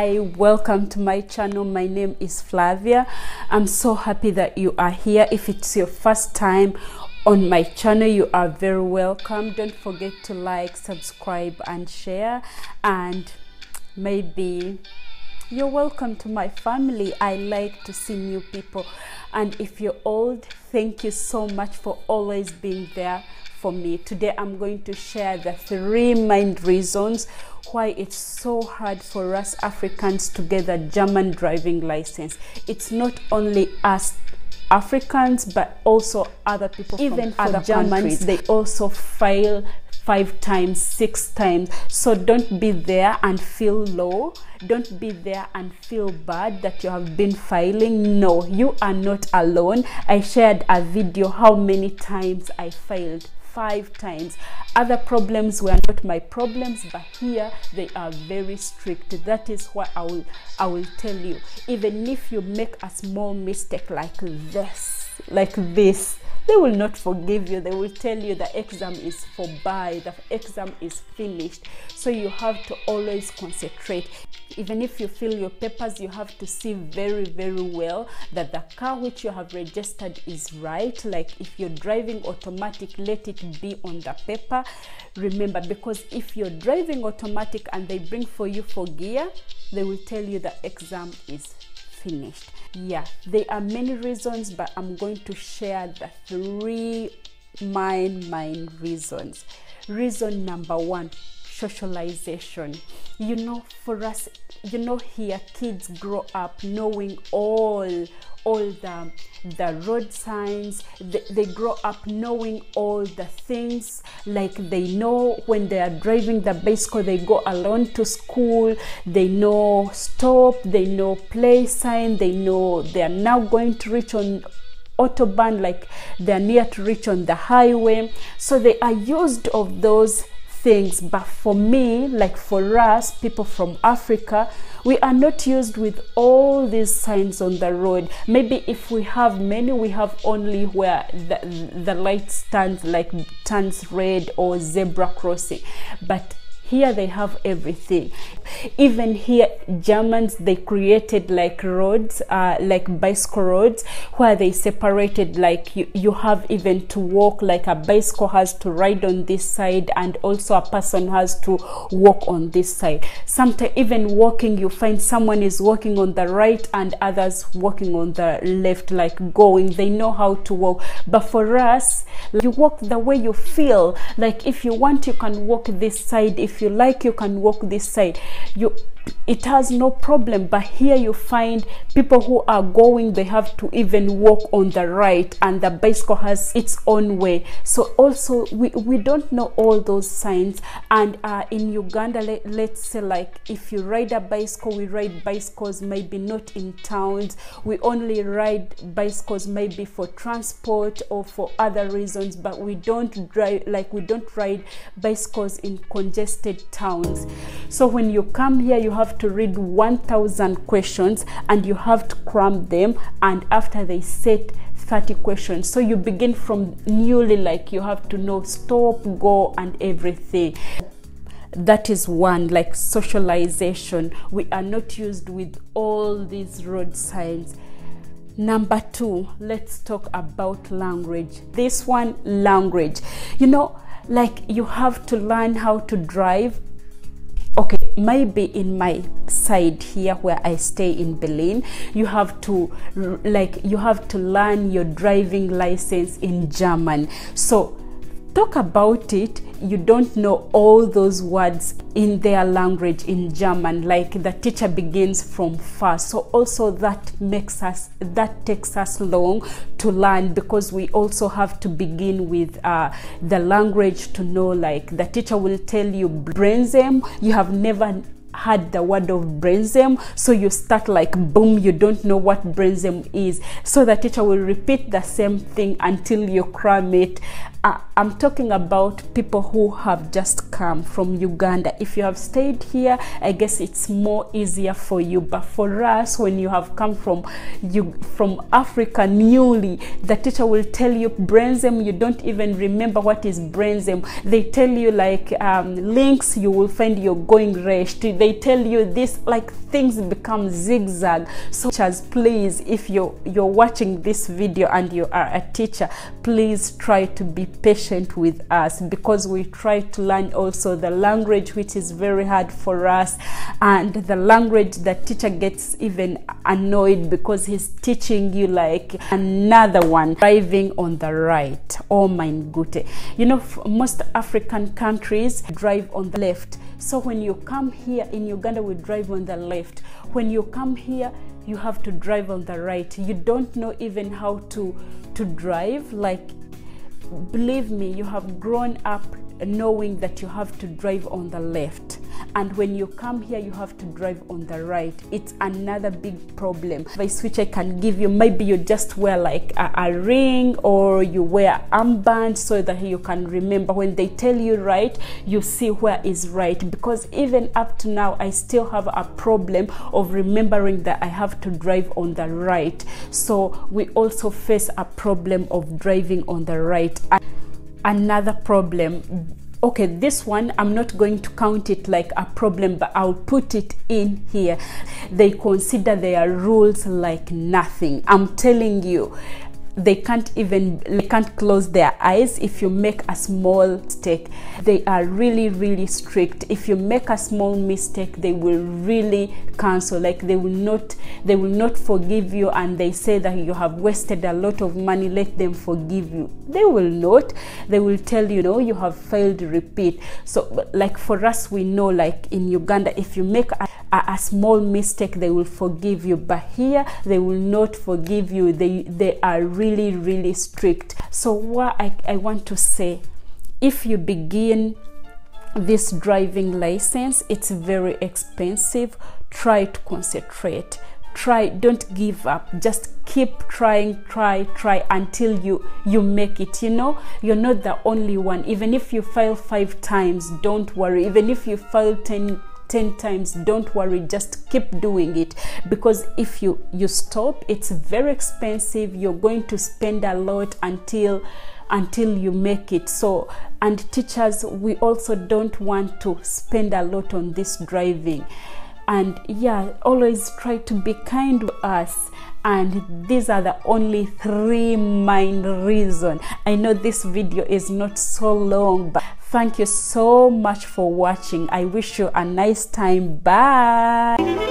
hi welcome to my channel. My name is flavia. I'm so happy that you are here. If it's your first time on my channel you are very welcome. Don't forget to like subscribe and share. And maybe you're welcome to my family. I like to see new people. And if you're old thank you so much for always being there for me. Today i'm going to share the three main reasons why it's so hard for us africans to get a german driving license. It's not only us africans but also other people even from other germans countries. they also fail five times, six times. So don't be there and feel low. Don't be there and feel bad that you have been failing. No, you are not alone. I shared a video how many times I failed five times. Other problems were not my problems but here they are very strict. That is why i will i will tell you even if you make a small mistake like this like this they will not forgive you. They will tell you the exam is for by the exam is finished. So you have to always concentrate. Even if you fill your papers you have to see very very well that the car which you have registered is right. Like if you're driving automatic let it be on the paper. Remember because if you're driving automatic and they bring for you for gear they will tell you the exam is finished. Yeah there are many reasons but i'm going to share the three main main reasons. Reason number one socialization. You know for us you know here kids grow up knowing all all the the road signs. They, they grow up knowing all the things. Like they know when they are driving the bicycle they go alone to school. They know stop. They know play sign. They know they are now going to reach on autobahn like they're near to reach on the highway. So they are used of those things but for me like for us people from africa we are not used with all these signs on the road. Maybe if we have many we have only where the, the light stands like turns red or zebra crossing. But here they have everything. Even here germans they created like roads uh, like bicycle roads where they separated like you, you have even to walk like a bicycle has to ride on this side and also a person has to walk on this side. Sometimes even walking you find someone is walking on the right and others walking on the left like going. They know how to walk. But for us you walk the way you feel. Like if you want you can walk this side. If you like you can walk this side. You it has no problem but here you find people who are going they have to even walk on the right and the bicycle has its own way. So also we, we don't know all those signs. And uh, in uganda let, let's say like if you ride a bicycle we ride bicycles maybe not in towns. We only ride bicycles maybe for transport or for other reasons but we don't drive like we don't ride bicycles in congested towns. So when you come here you have to read 1000 questions and you have to cram them and after they set 30 questions. So you begin from newly like you have to know stop go and everything. That is one like socialization. We are not used with all these road signs. Number two let's talk about language. This one language. You know like you have to learn how to drive okay maybe in my side here where i stay in berlin you have to like you have to learn your driving license in german. So talk about it you don't know all those words in their language in german like the teacher begins from first so also that makes us that takes us long to learn because we also have to begin with uh, the language to know like the teacher will tell you Bremsen you have never had the word of Bremsen so you start like boom you don't know what Bremsen is so the teacher will repeat the same thing until you cram it uh, I'm talking about people who have just come from Uganda. If you have stayed here, I guess it's more easier for you. But for us, when you have come from you from Africa newly, the teacher will tell you Bremsen. You don't even remember what is Bremsen. They tell you like um, links. You will find you're going rest. They tell you this like things become zigzag. So teachers please if you're you're watching this video and you are a teacher please try to be patient with us because we try to learn also the language which is very hard for us and the language the teacher gets even annoyed because he's teaching you like another one driving on the right. Oh my goodness. You know most african countries drive on the left so when you come here in uganda we drive on the left. When you come here you have to drive on the right. You don't know even how to to drive. Like believe me you have grown up knowing that you have to drive on the left and when you come here you have to drive on the right. It's another big problem. Advice which i can give you maybe you just wear like a, a ring or you wear armband so that you can remember. When they tell you right you see where is right. Because even up to now i still have a problem of remembering that i have to drive on the right. So we also face a problem of driving on the right. Another problem okay this one i'm not going to count it like a problem but i'll put it in here. They consider their rules like nothing. I'm telling you they can't even they can't close their eyes if you make a small mistake. They are really really strict. If you make a small mistake they will really cancel. Like they will not they will not forgive you and they say that you have wasted a lot of money. Let them forgive you. They will not. They will tell you no you have failed. Repeat. So like for us we know like in uganda if you make a, a, a small mistake they will forgive you. But here they will not forgive you. They they are really really strict. So what I, I want to say if you begin this driving license it's very expensive. Try to concentrate. Try don't give up. Just keep trying try try until you you make it you know? You're not the only one. Even if you fail five times don't worry. Even if you fail 10 10 times don't worry just keep doing it. Because if you you stop it's very expensive. You're going to spend a lot until until you make it. So and teachers we also don't want to spend a lot on this driving. And yeah always try to be kind to us. And these are the only three main reason i know this video is not so long but thank you so much for watching. I wish you a nice time. Bye